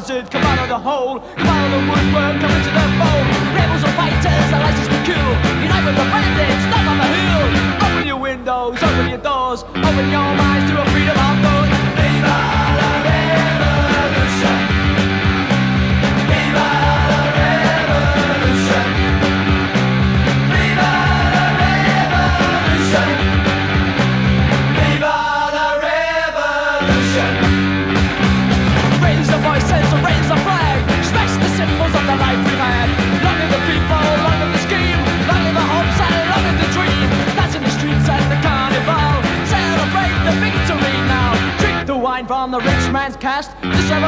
buzzard, come out of the hole, come out of the woodwork, come into the fold. Rebels and fighters, the license to kill. Unite with the bandits, knock on the hill. Open your windows, open your doors, open your minds to a freedom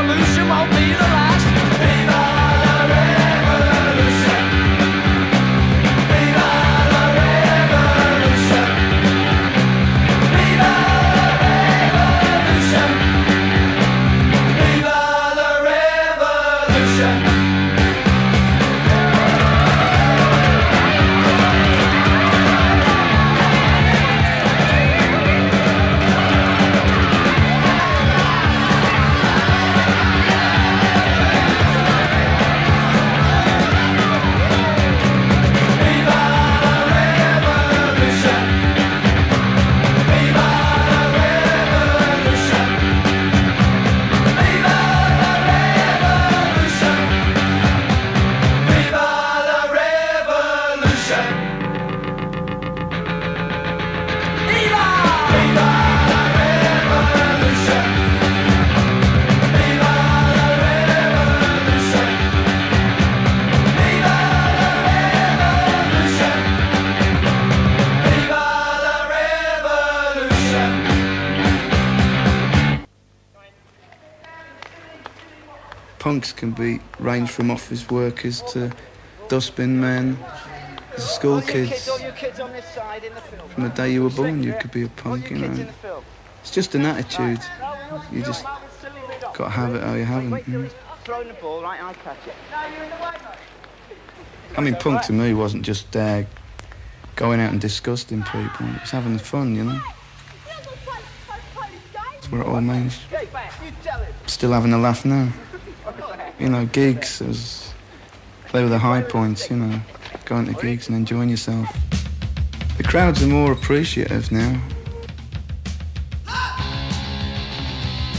revolution won't be the last. Viva Punks can be range from office workers to dustbin men, to school kids. From the day you were born, you could be a punk, you know. It's just an attitude. You just got to have it or you haven't. you know. Throwing the ball, right, I'll catch it. I mean, punk to me wasn't just uh, going out and disgusting people. It was having fun, you know. That's what it all means. Still having a laugh now. You know, gigs, it was, they were the high points, you know, going to gigs and enjoying yourself. The crowds are more appreciative now.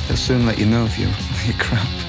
They'll soon let you know if you're, you're crap.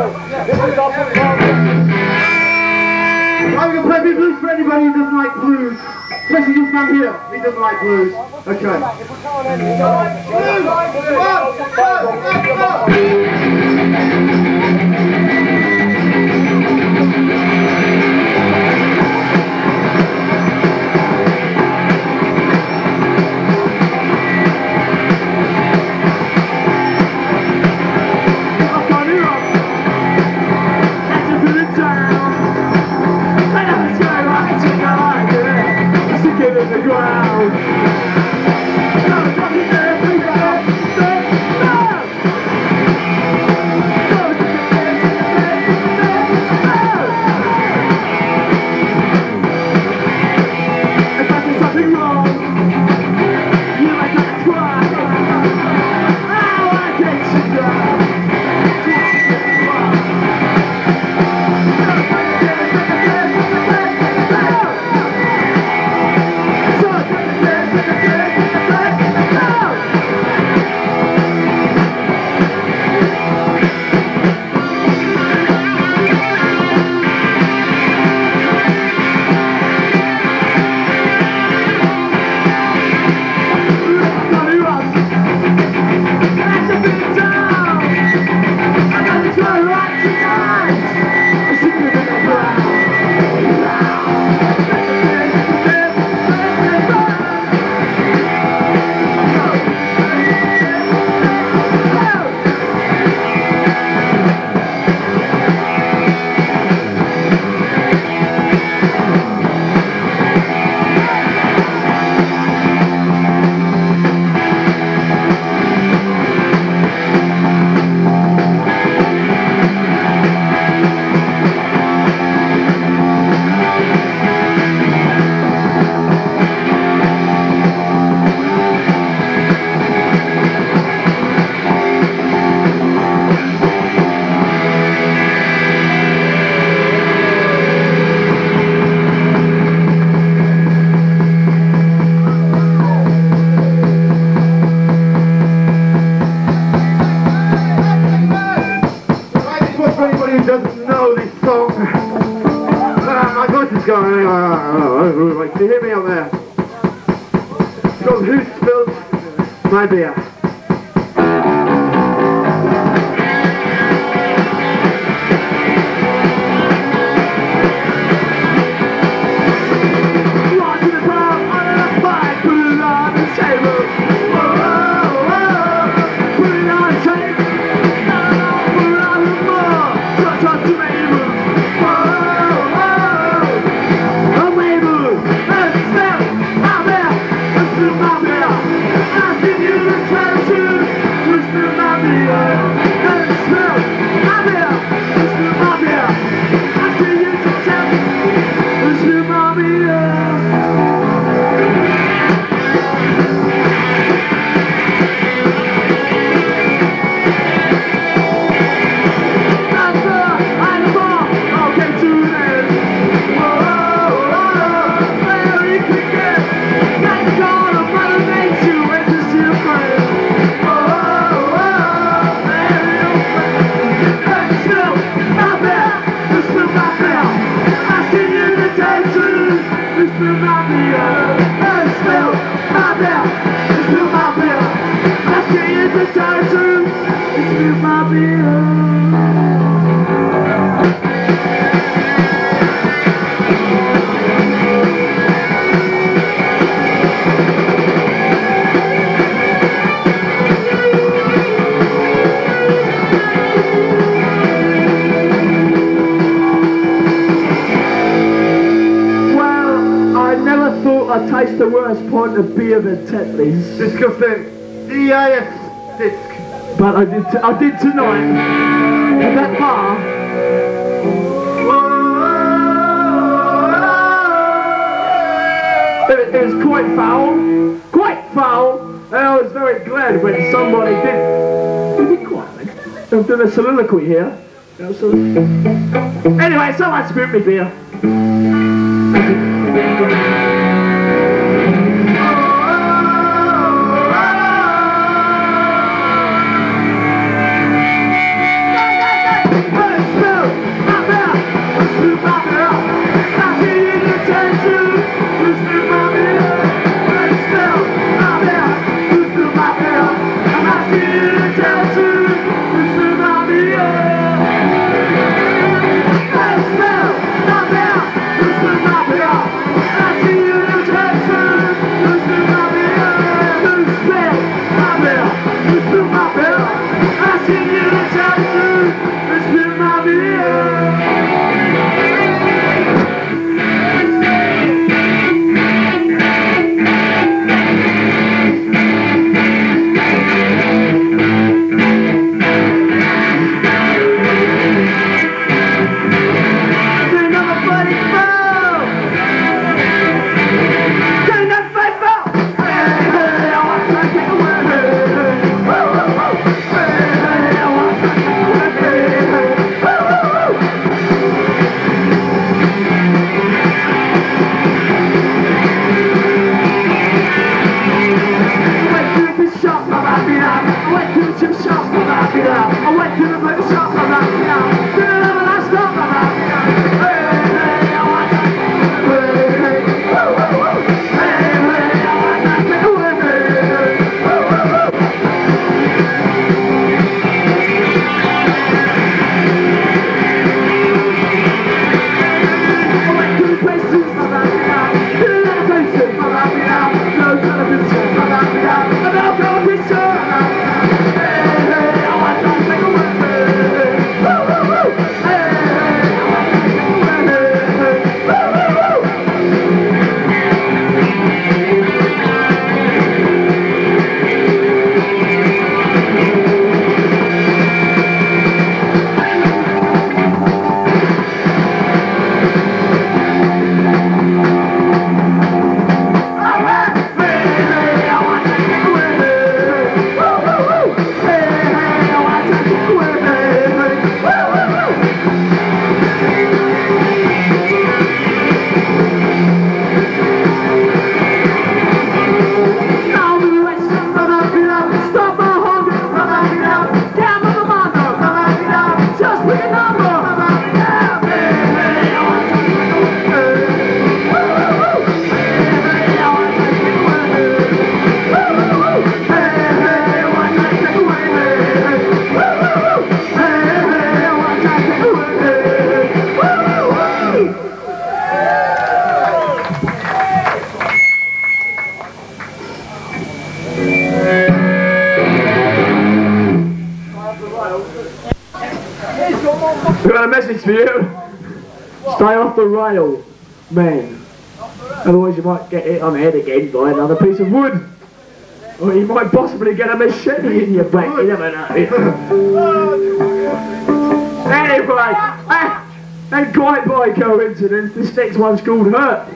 I'm going to play blues for anybody who doesn't like blues. Especially this man here. He doesn't like blues. Okay. Blues! Blues! Blues! Blues! Música Who spilled my beer? the worst point of beer than Tetley's. Disgusting. EIS disc. But I did, I did tonight. At that bar. It is quite foul, quite foul, and I was very glad when somebody did. Be quiet. I'm doing a soliloquy here. Anyway, so much scrutiny beer. We got a message for you. Stay off the rail, man. Otherwise you might get hit on the head again by another piece of wood. Or you might possibly get a machete in your back, you never know. anyway, ah, and quite by coincidence, this next one's called Hurt.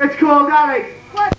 It's called Alex. What?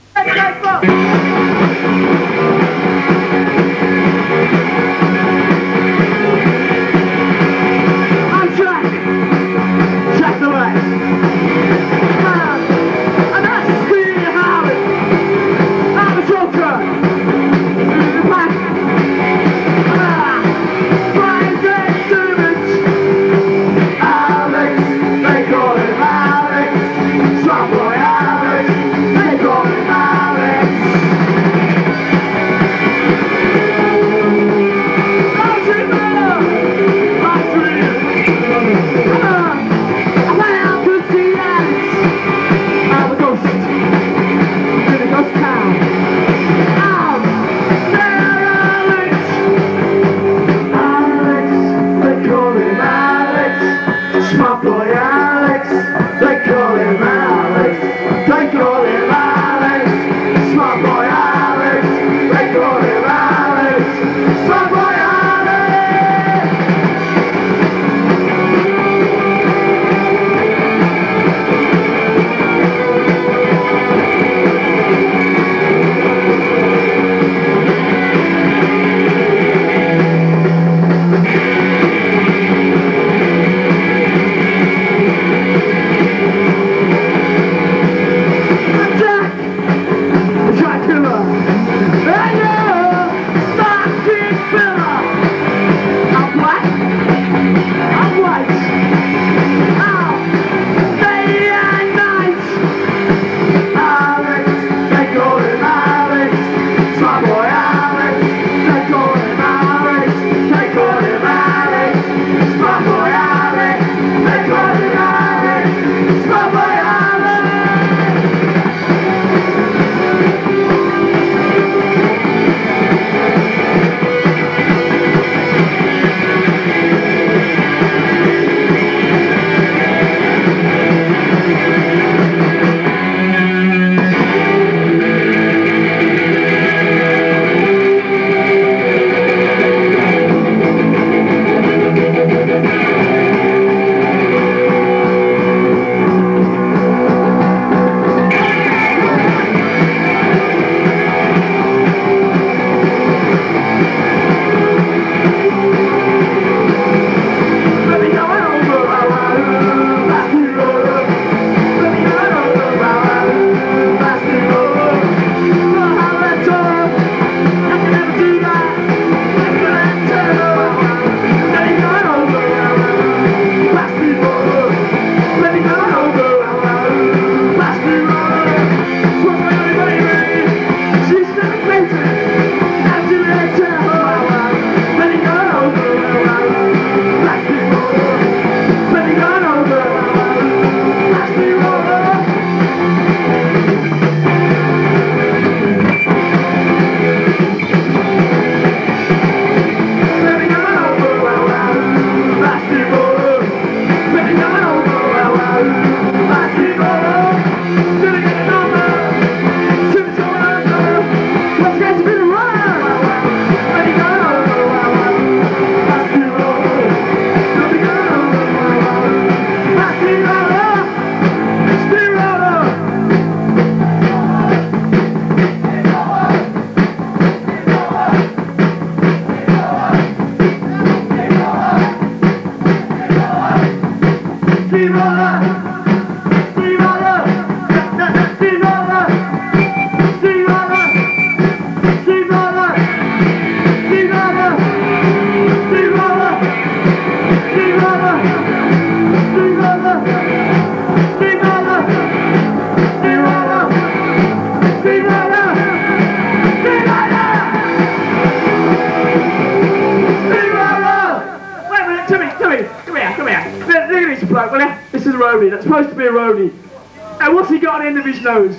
His nose?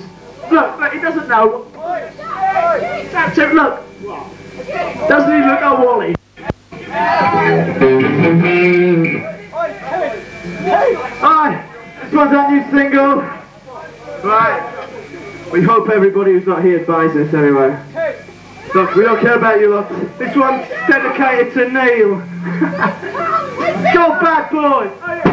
Look, look, he doesn't know. That's it, look. Doesn't he look a Wally? Alright, this one's our new single. Right. We hope everybody who's not here buys this anyway. Look, we don't care about you lot. This one's dedicated to Neil. Go back, boys!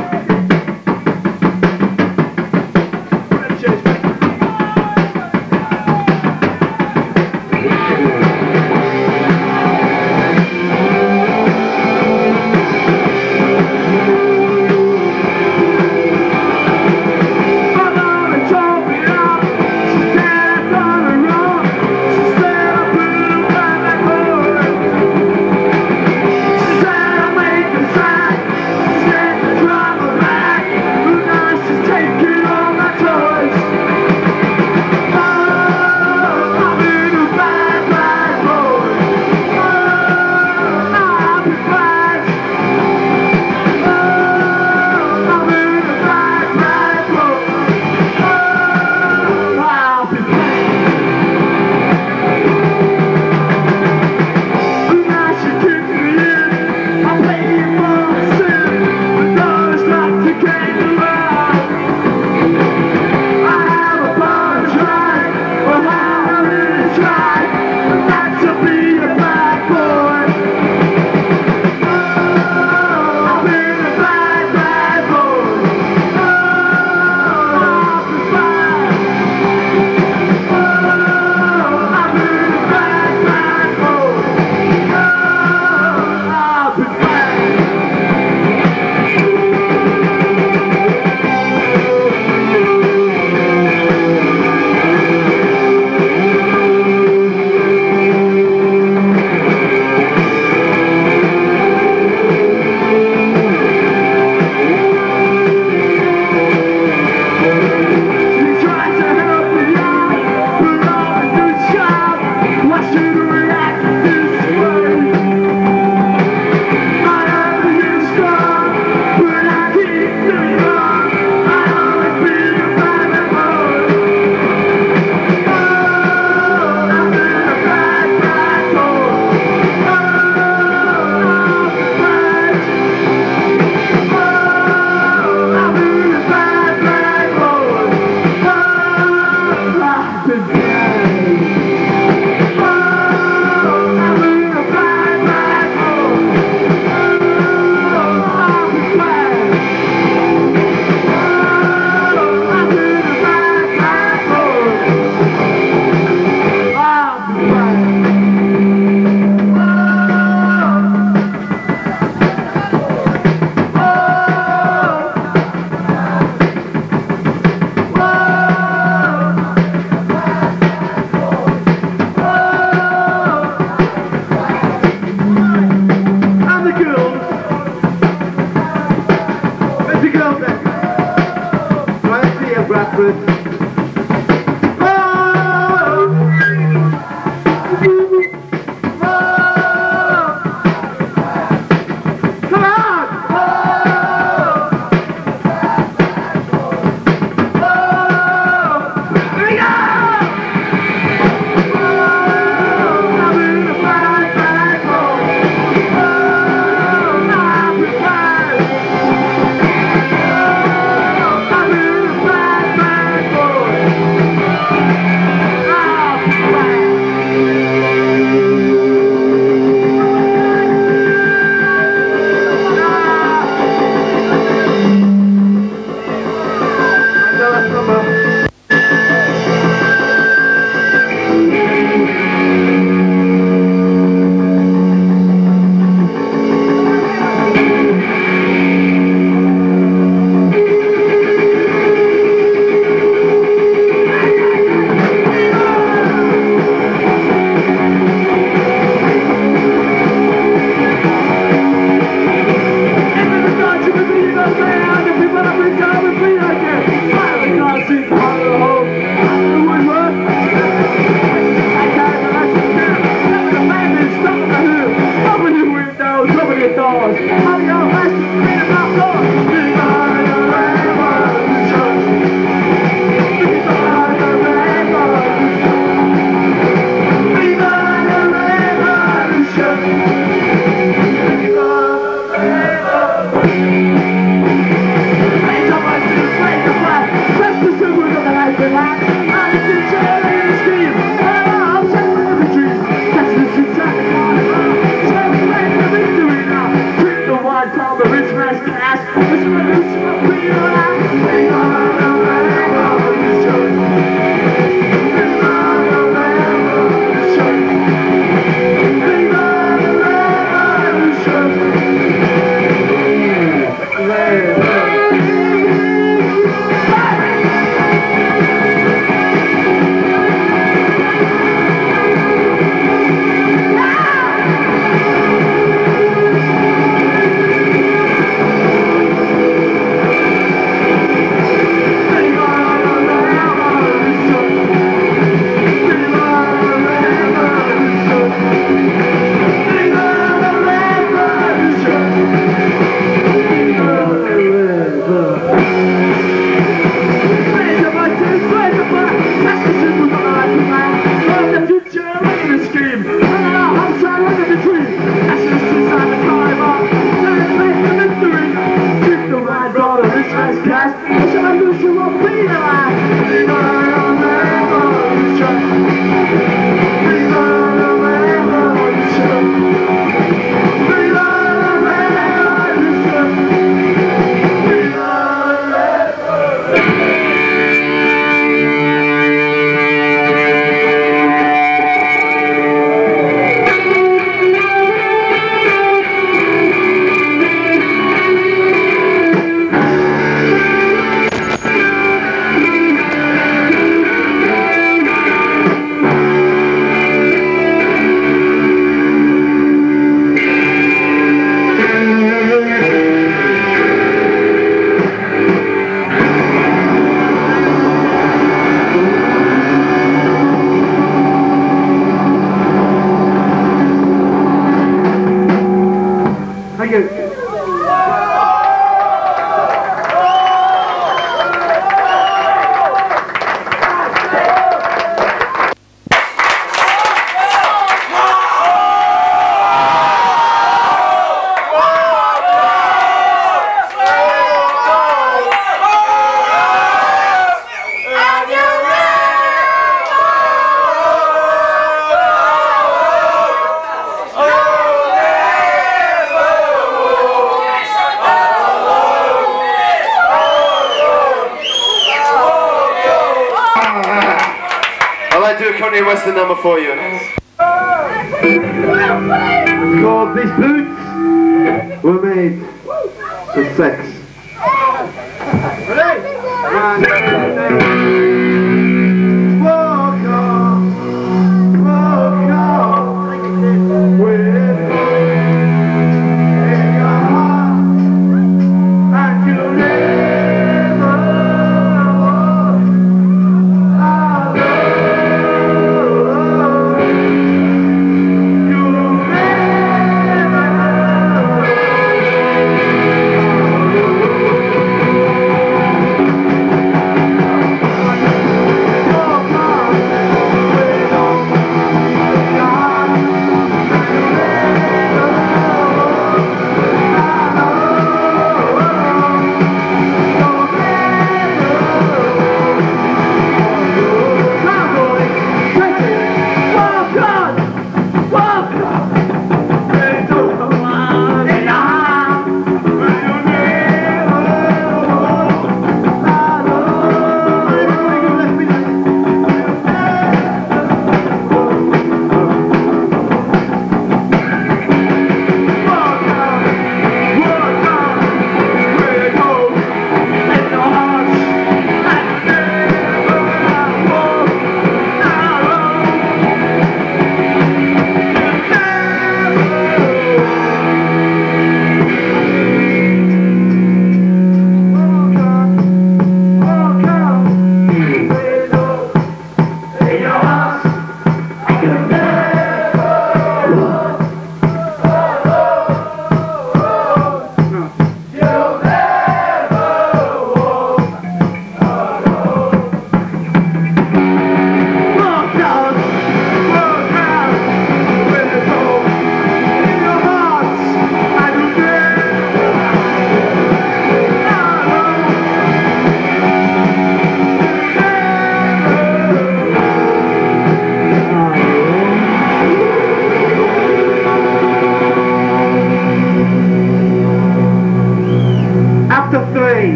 See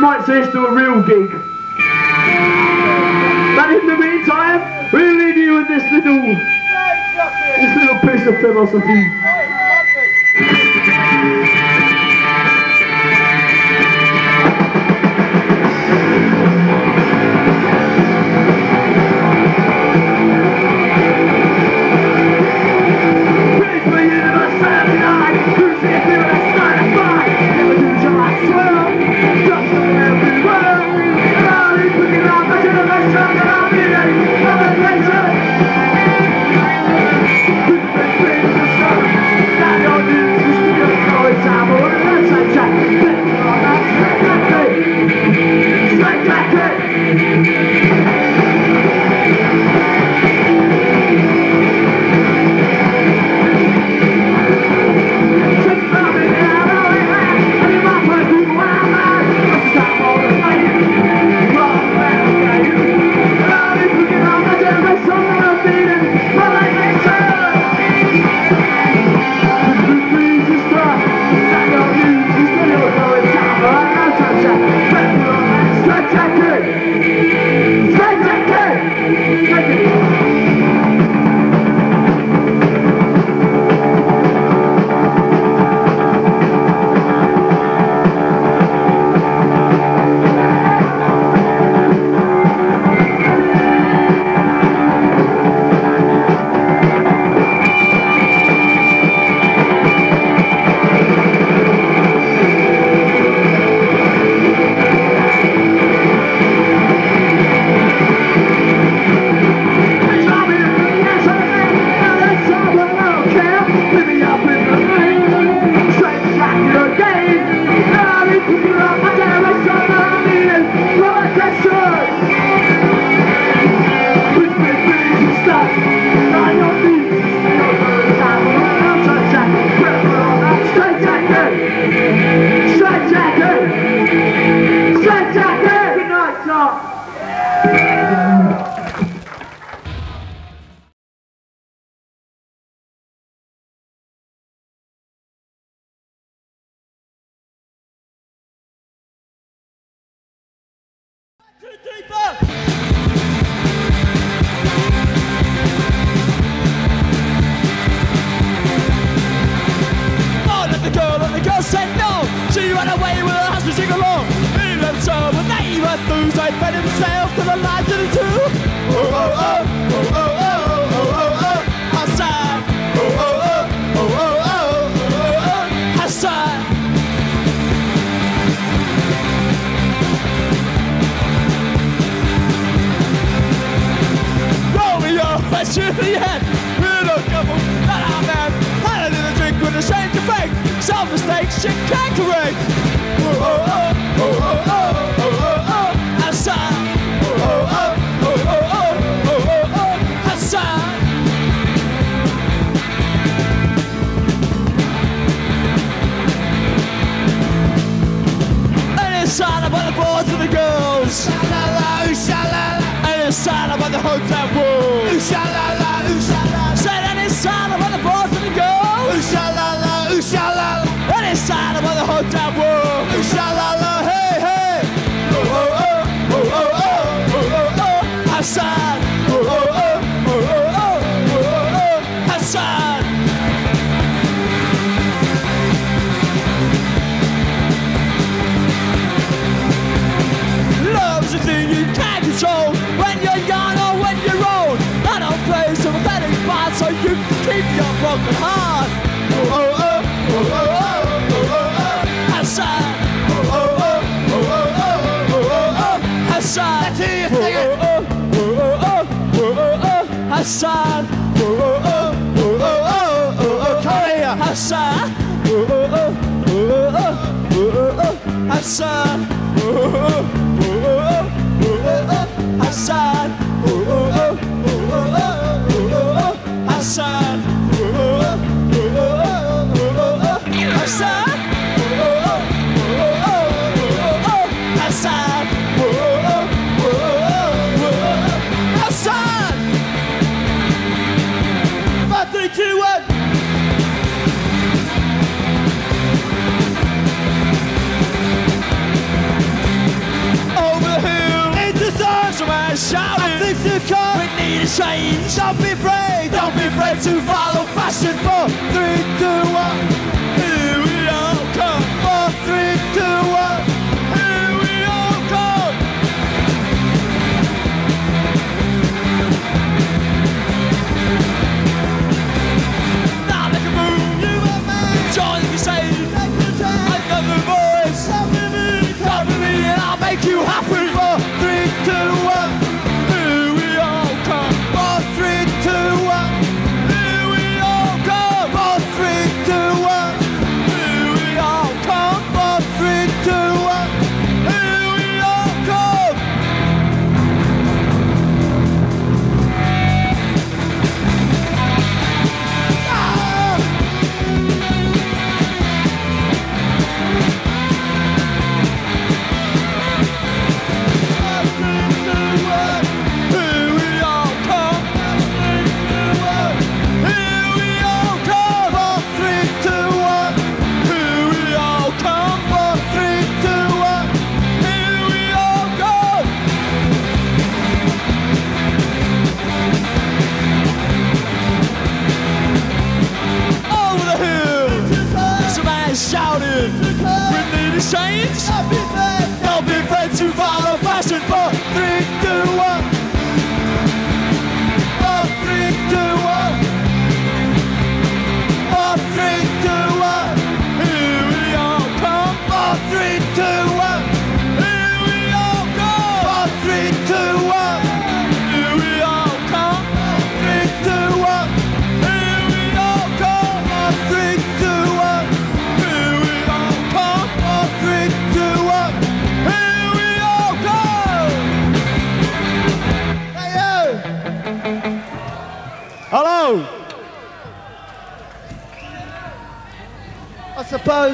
You might see us do a real gig. But in the meantime, we leave you with this little, this little piece of philosophy.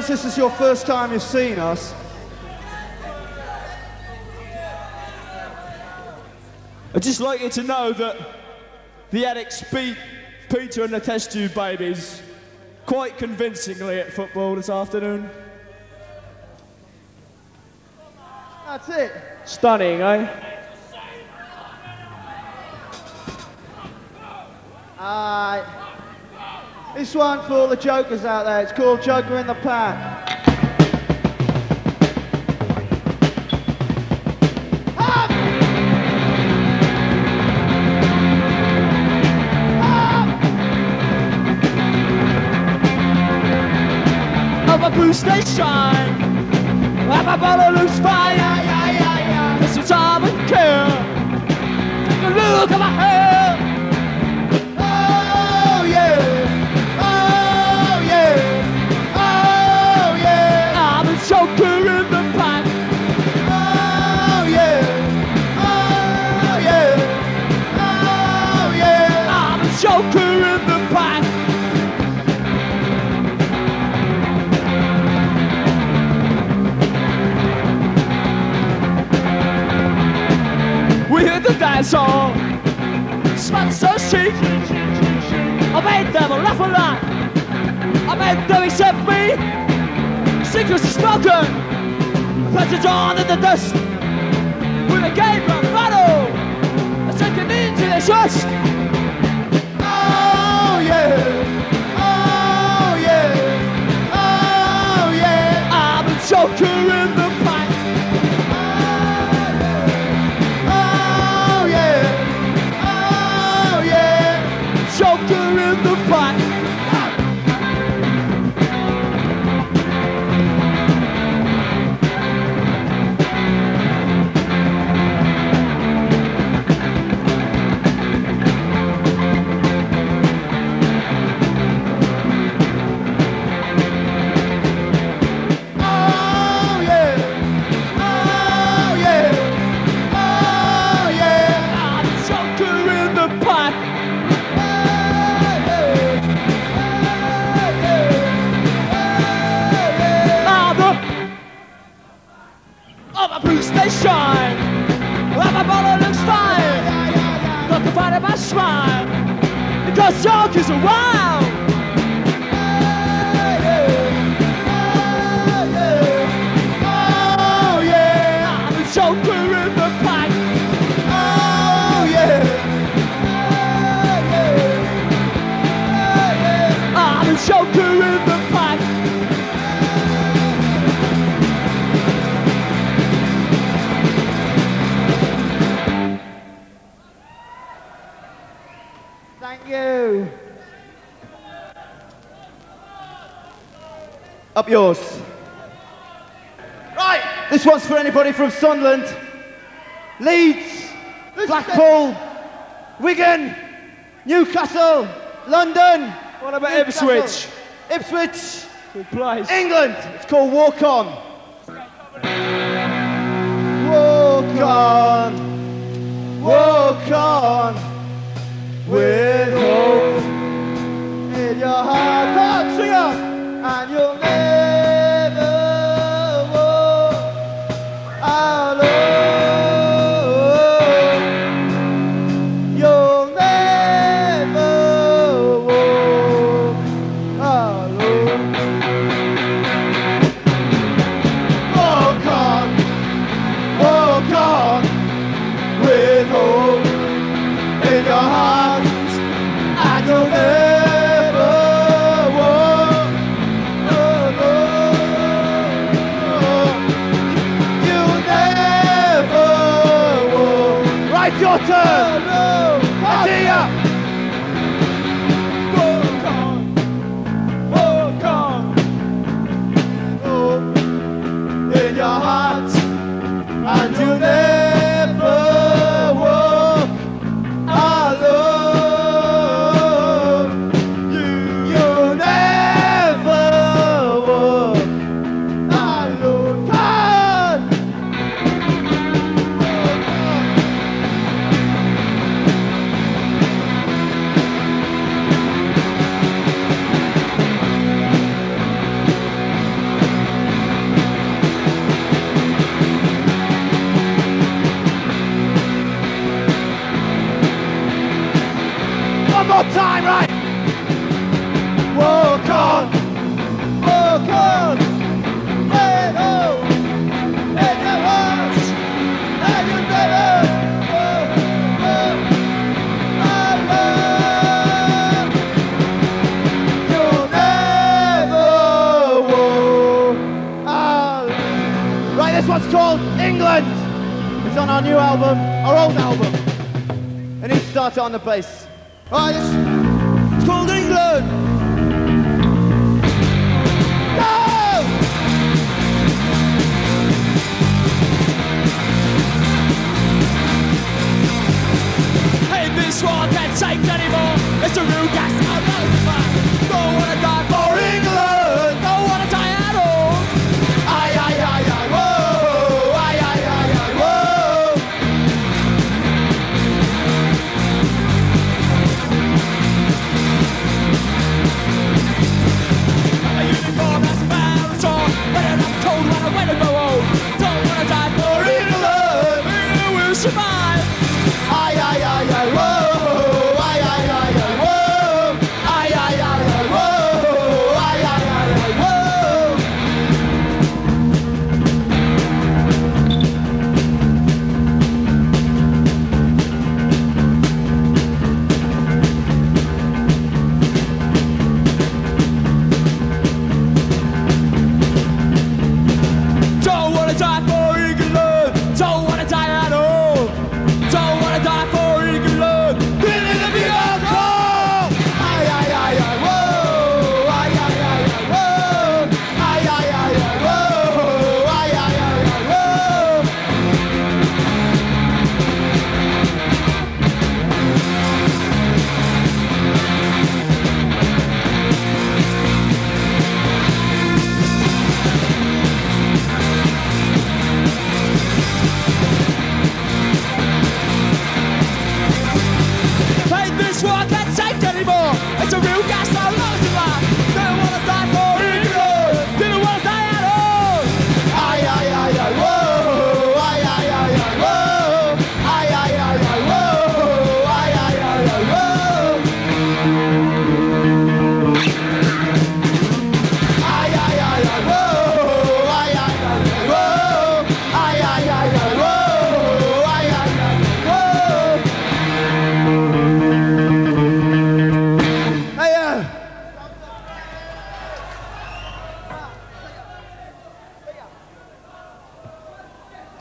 suppose this is your first time you've seen us. I'd just like you to know that the Adicts beat Peter and the test tube babies quite convincingly at football this afternoon. That's it. Stunning, eh? Uh, this one for all the jokers out there. It's called Joker in the Pack. blue station. I'm about to lose fire. Yeah, yeah, yeah. This is all I care. Take a look at my head. the dust. yours. Right. This one's for anybody from Sunderland, Leeds, Let's Blackpool. Wigan, Newcastle, London. What about Newcastle, Ipswich? Ipswich. England. It's called Walk On. Walk on. Walk on. With our new album, our old album. And he started on the bass. Right, it's, it's called England. this world can't take anymore. It's a real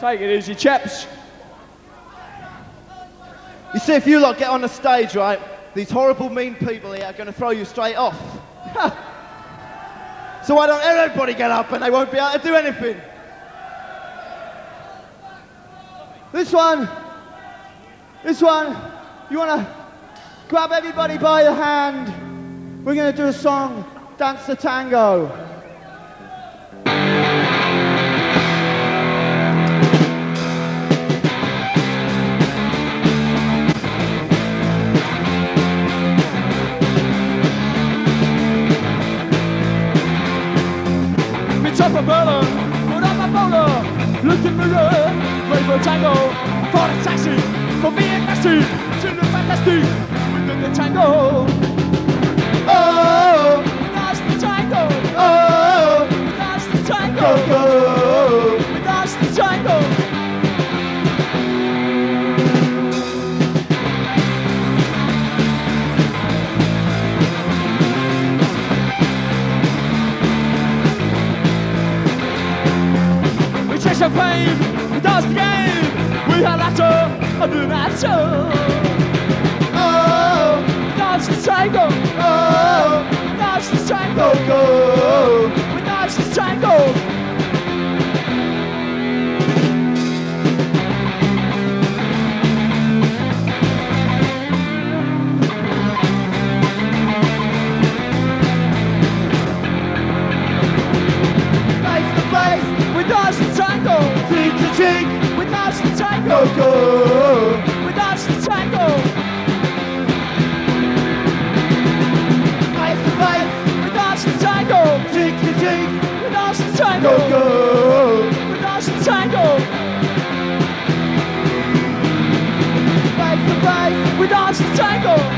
Take it easy, chaps. You see, if you lot get on the stage, right, these horrible, mean people here are going to throw you straight off. so why don't everybody get up and they won't be able to do anything? This one, this one, you want to grab everybody by the hand. We're going to do a song, Dance the Tango. Chop a burner, put on my bowler, look in the mirror, wait for tango, for a taxi, for being messy, to the fantastic, within the tango. Oh, dance the tango, oh, dance the tango, go, go. We chase champagne, we dance the game, we have laughter, and do matter. Uh. Oh, dance the tango, oh, dance the go, tango, go. we dance the tango. The go, tango, go. we dance the tango. Face to face, We dance the tango, cheek to cheek, we dance the tango, Go-go we dance the tango. Face to face, We dance the tango,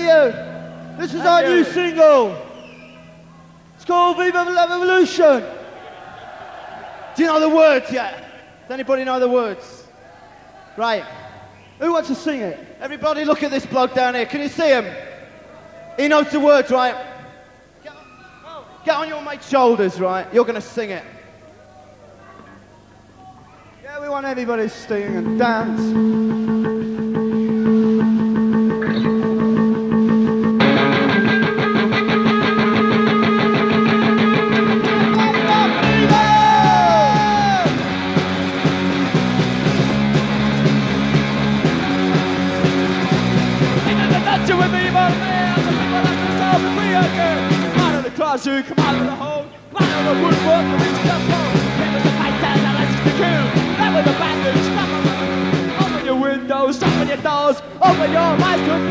you, this is our new single. It's called Viva la Revolution. Do you know the words yet? Does anybody know the words? Right. Who wants to sing it? Everybody look at this bloke down here. Can you see him? He knows the words, right? Get on, oh. get on your mate's shoulders, right? You're going to sing it. Yeah, we want everybody to sing and. Dance Closet, come out of the hole. Man of the woodwork, the reach the pole. Get with the fighters, and let's the. That with the bandage, come on. Open your windows, open your doors, open your eyes to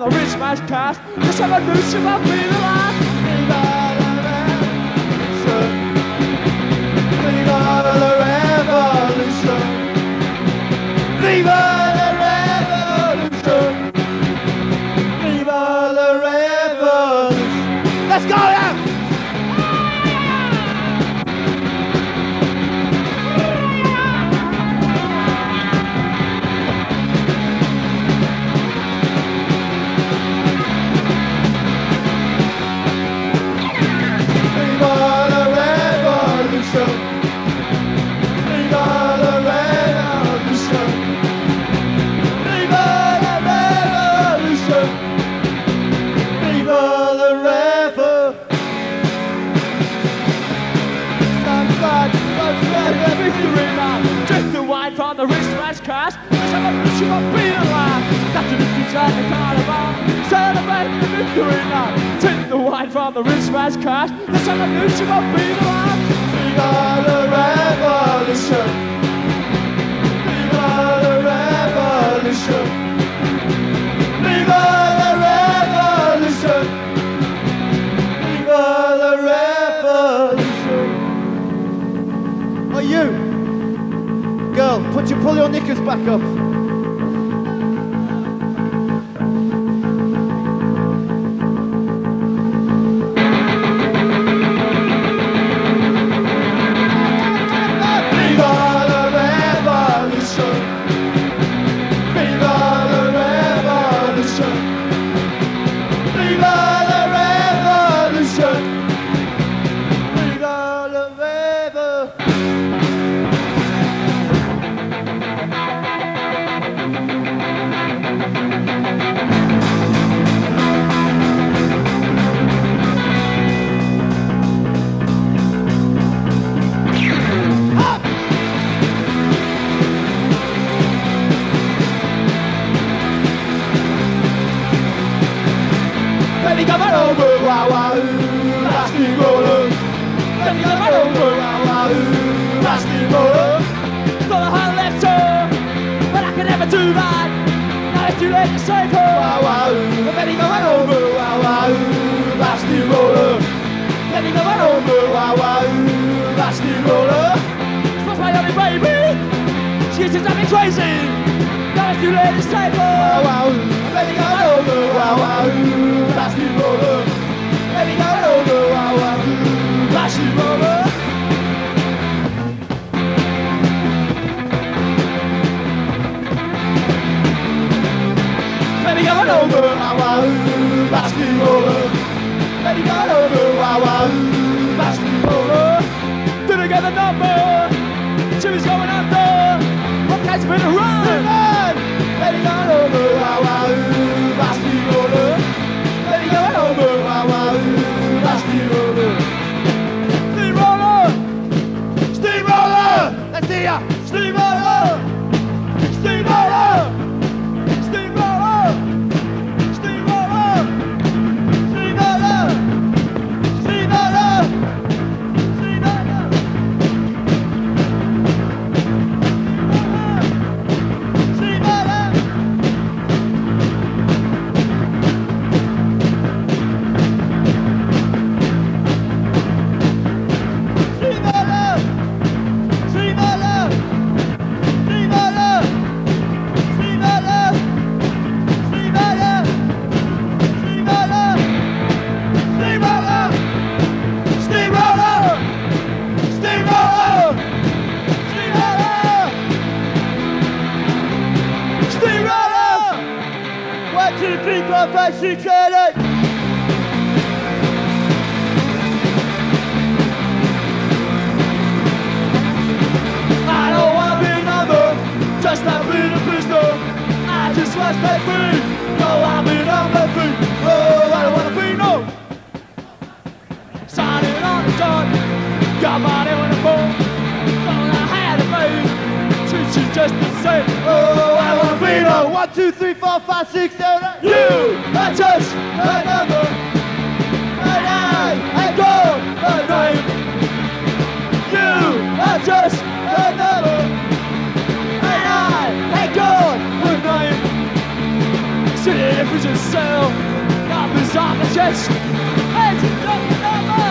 the rich man's cash. The revolution will be the last. Viva la revolution. Revolution. Viva river Drift the wine from the rich man's crash Cause I'm a bitch of being alive That's an inside the carnival. Celebrate the victory now Take the wine from the rich man's crash Cause I'm a bitch of being We are the revolution. We are the revolution. We Viva put your pull your knickers back up. Swayze Passe du lait du cyber Wow wow. Baby got over Wow wow. Passe du over Baby got over Wow wow. Passe du over Baby got over Wow wow. Passe du over Baby got over Wow wow. Passe du over Didn't get the number? Jimmy's going out there catch me in a run. Let it all over. Wow, wow, ooh, The. Heads up the number.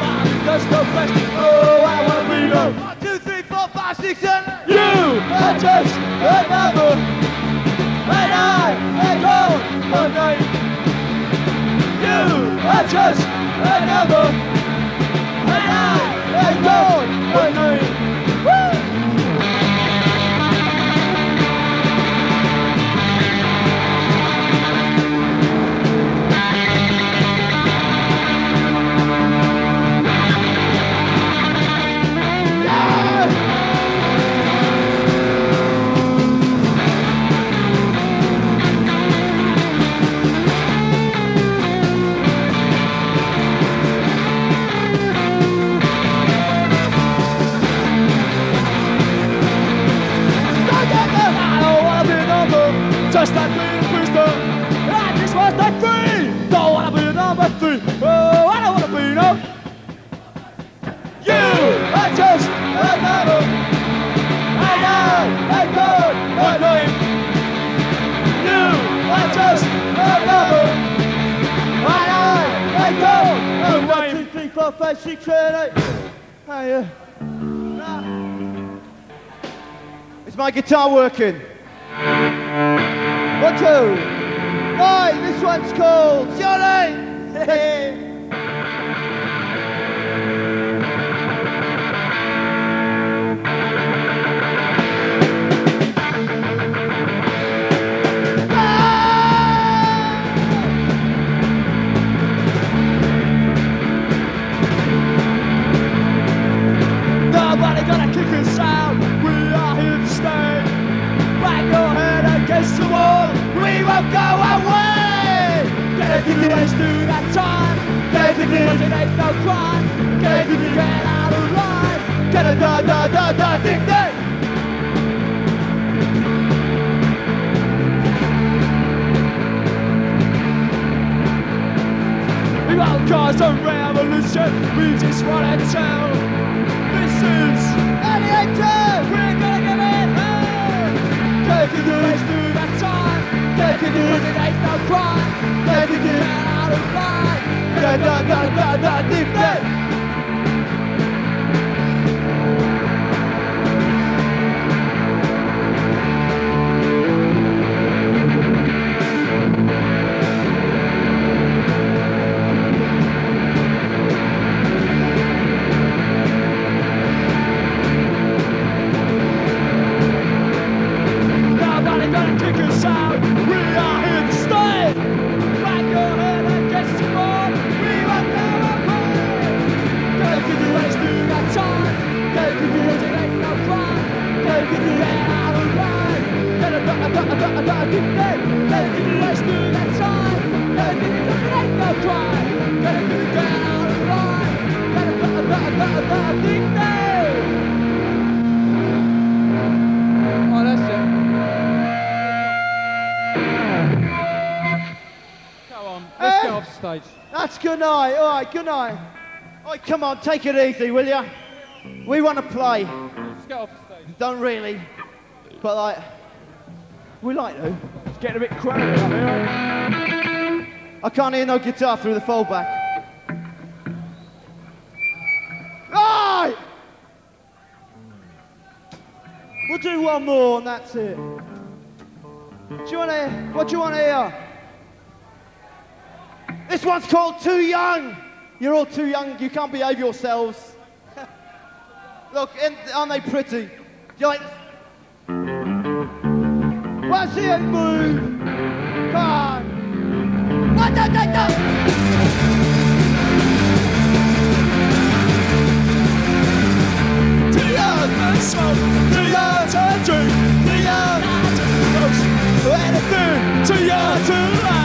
Mommy does no question. Oh, I wanna be no. One, two, three, four, five, six, seven. You are just a number, and I am a name. You are just a number, and I am a name. Just like being prisoner. I just to stay free. Don't wanna be number three. Oh, I don't wanna be no. You are just a number, and I am gold, a name. You are just number, and I am gold, a name. One, two, three, four, five, six, seven, eight. Hey, uh, nah. Is my guitar working? One, two. Right, this one's called Johnny. Nobody against the wall. We won't go away. It, let's do that time. It, but it ain't no crime. It, get out of line. Get it, da da da da ding ding. We won't cause a revolution. We just wanna tell. This come on, take it easy, will you? We want to play. Let's get off stage. Don't really, but like, we like to. It's getting a bit crowded up here. I can't hear no guitar through the foldback. Right! We'll do one more and that's it. Do you want to? What do you want to hear? This one's called Too Young. You're all too young. You can't behave yourselves. Look, and aren't they pretty? Do you like? See it move. Come on. What the, the, the? Smoke, too young to drink, young to do anything, too young to laugh,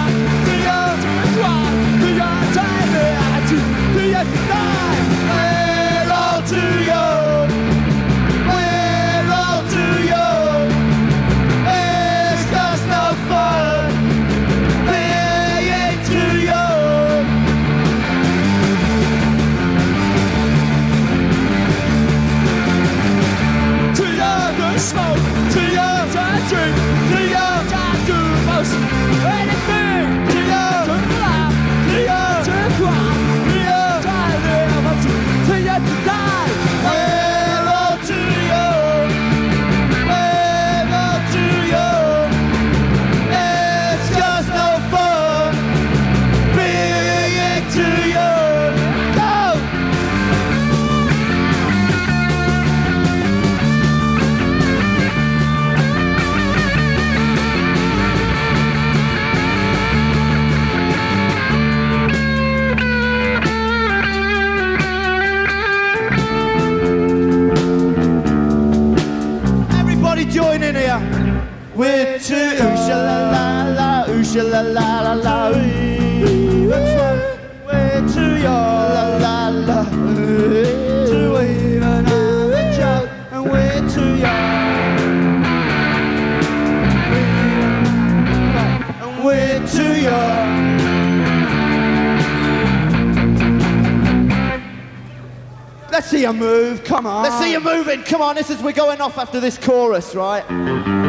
move, come on. Let's see you moving, come on. This is, we're going off after this chorus, right?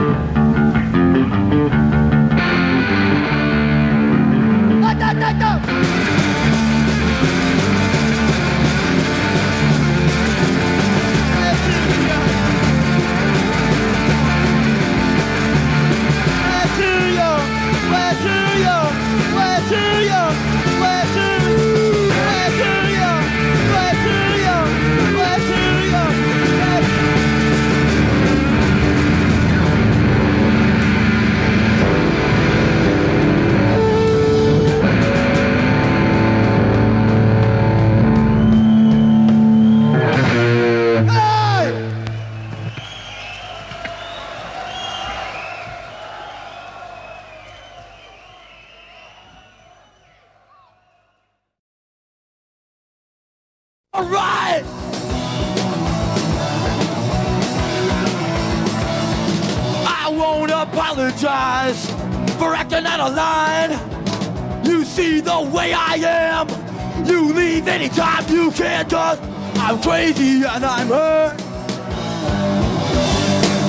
And I'm hurt.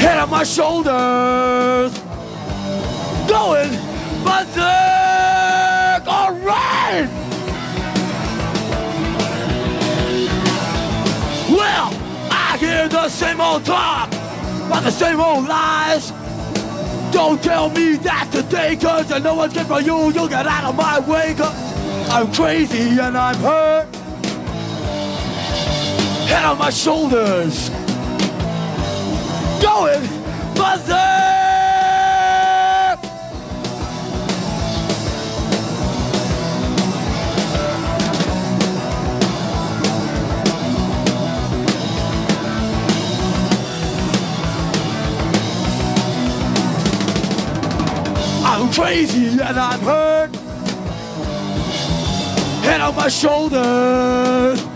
Head on my shoulders, going berserk. Alright! Well, I hear the same old talk about the same old lies. Don't tell me that the day, cause I know what's good for you. You'll get out of my way, cause I'm crazy and I'm hurt. Head on my shoulders, going berserk. I'm crazy and I'm hurt. Head on my shoulders.